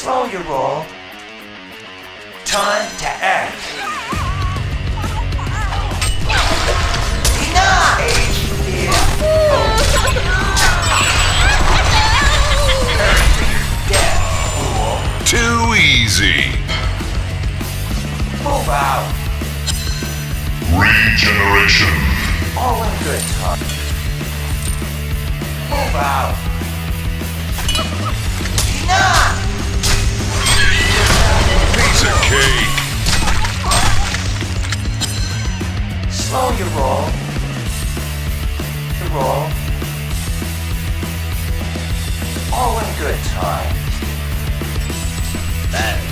Slow your roll. Time to act. Enough! Age is dead, fool. Too easy. Move out. Regeneration. All in good time. Move out. Piece of cake. Slow your roll. The roll. All in good time.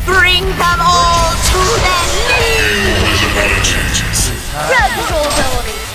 Bring them all to their knees! Dreadful ability!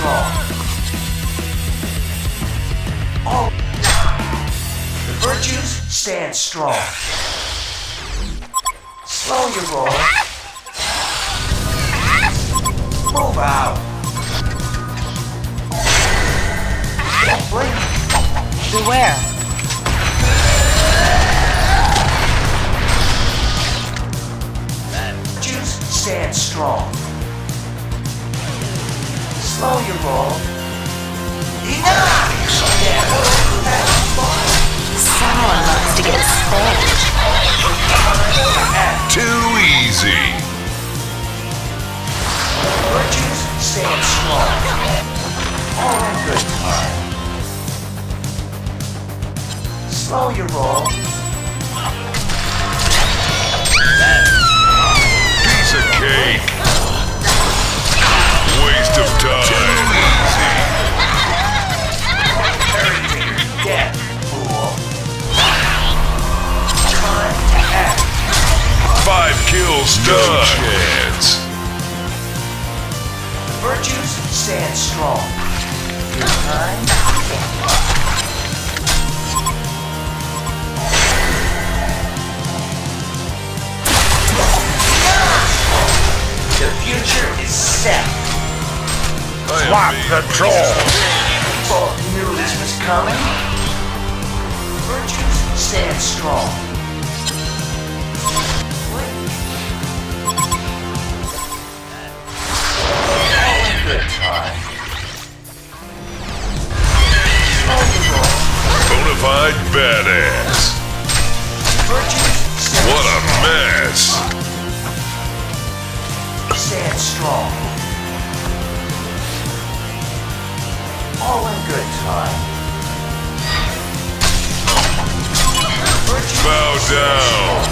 Strong. All the virtues stand strong. Slow your roll. Move out. Don't blink. Beware. Juice stand strong. Slow your roll. Enough! Someone wants to get spanked. Too easy. Virtues stand strong. All in good time. Slow your roll. Virtues stand strong. Good time. The future is set. Swap the troll. People knew this was coming. Virtues stand strong. Stand strong. All in good time. Bow down.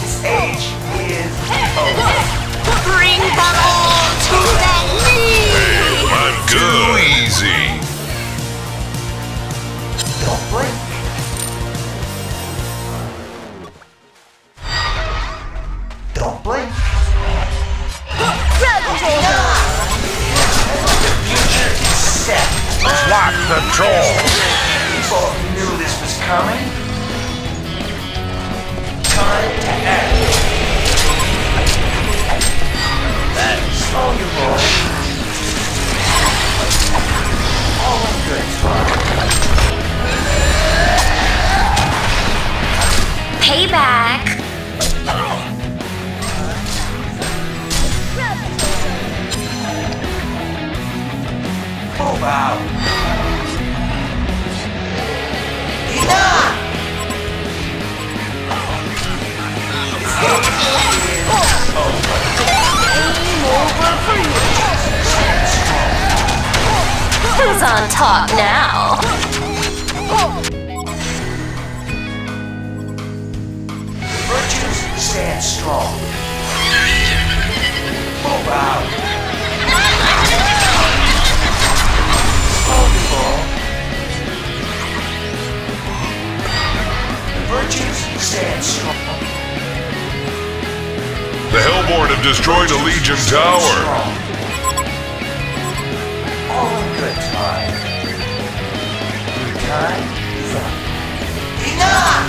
This age is over. Bring them all to their knees! I'm good. Too easy. Move out. Enough! Who's on top now? Virtues stand strong. wow. Slow Virtues stand strong. The Hellborn have destroyed a Legion tower. All in good time. Your time is up. Enough!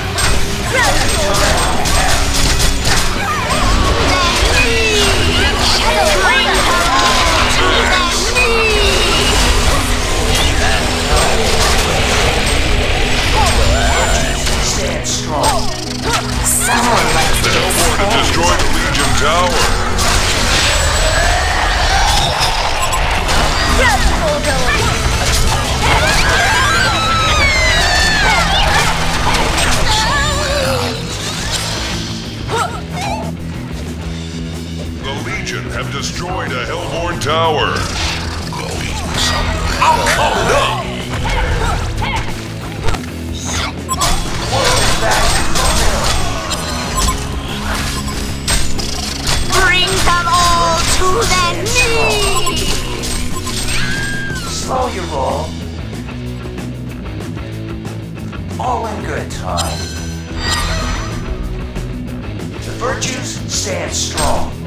The Legion have destroyed a Hellborn tower. I'll call up. Bring them all to their knees! Slow your roll. All in good time. The virtues stand strong.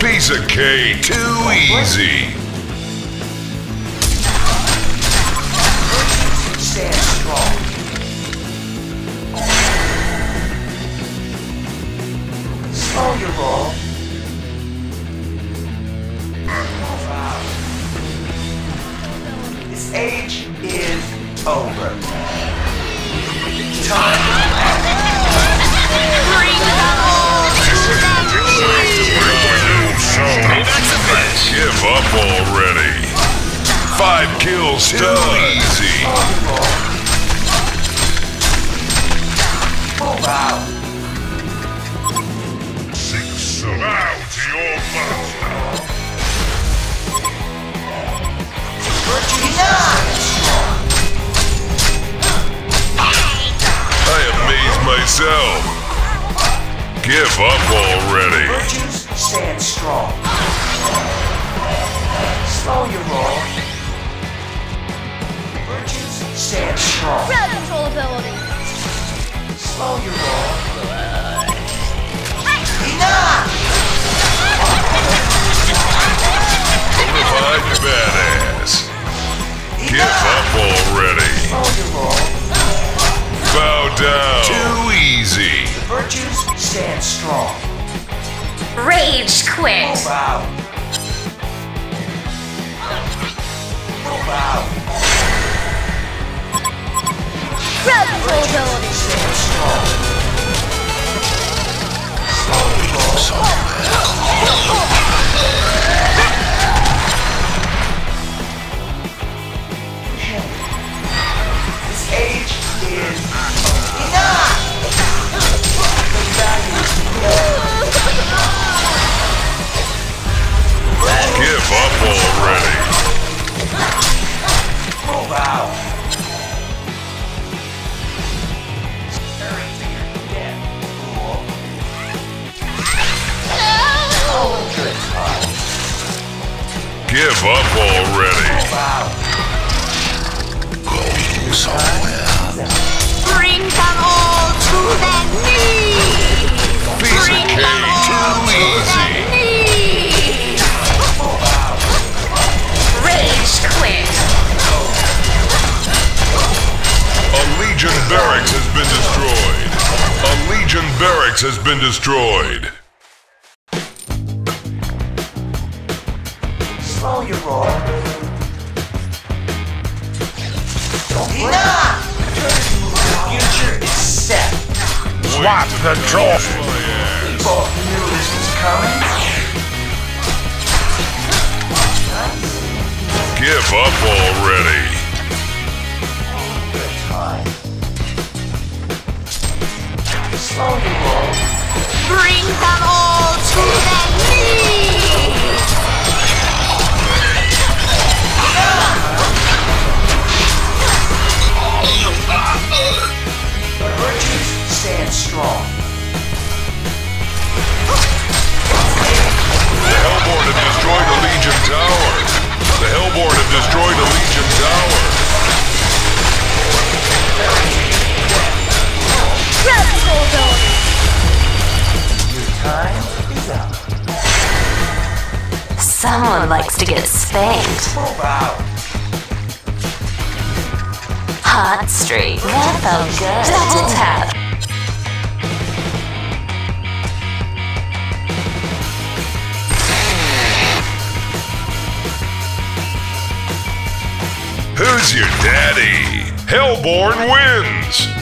Piece of cake, too easy. Age is over. Time. Bring! Give up already. Five kills, too easy. Bow down. Too easy. The virtues stand strong. Rage quit. Move out. Move out. Crowd control! Stand strong. Barracks has been destroyed. Slow your roll. Enough! The future is set. Swap the trophy. Both knew this was coming. Give up already. Bring them all to their knees! Stand strong. Someone likes to get spanked. Oh, Hot streak. That felt good. Double tap. Who's your daddy? Hellborn wins.